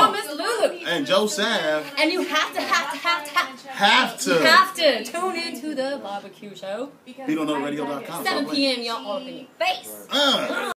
on. Miss Lulu. And Joe Sav And you have to, have to, have to, have to, have to. have to tune into the barbecue show. BeatOnNoTheRadio.com. 7 p.m. Y'all all in your face. Uh.